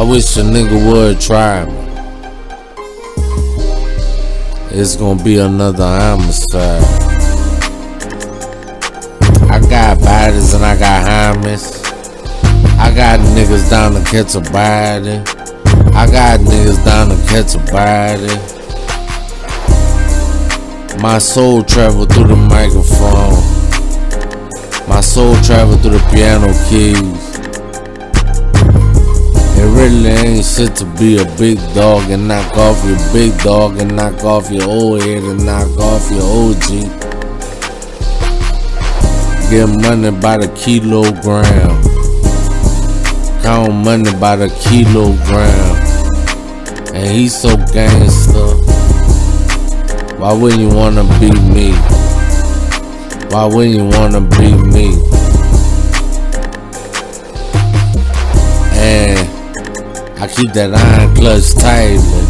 I wish a nigga would try me. It's gonna be another homicide. I got bodies and I got homies. I got niggas down to catch a body. I got niggas down to catch a body. My soul travel through the microphone. My soul travel through the piano keys. Ain't to be a big dog and knock off your big dog and knock off your old head and knock off your OG. Get money by the kilogram. Count money by the kilogram. And he's so gangster. Why wouldn't you wanna be me? Why wouldn't you wanna be me? I keep that iron clutch tightly.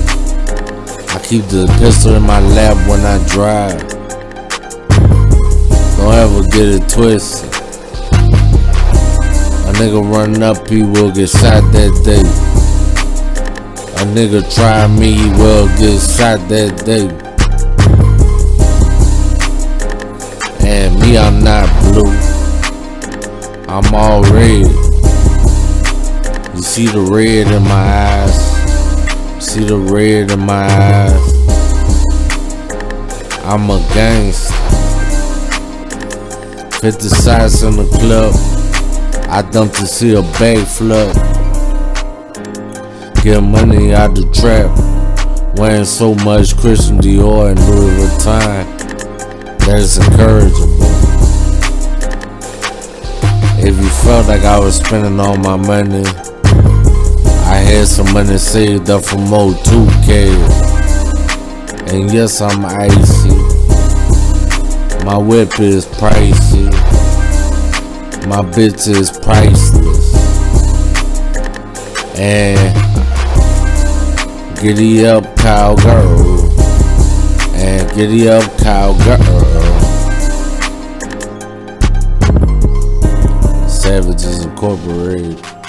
I keep the pistol in my lap when I drive. Don't ever get it twisted. A nigga run up, he will get shot that day. A nigga try me, he will get shot that day. And me, I'm not blue. I'm all red. See the red in my eyes. See the red in my eyes. I'm a gangster. 50 shots in the club. I dumped to see a bag flip. Get money out the trap. Wearing so much Christian Dior and Louis Vuitton. That's encouraging. If you felt like I was spending all my money, had some money saved up from more 2K. And yes, I'm icy. My whip is pricey. My bitch is priceless. And giddy up, cowgirl. And giddy up, cowgirl. Savages Incorporated.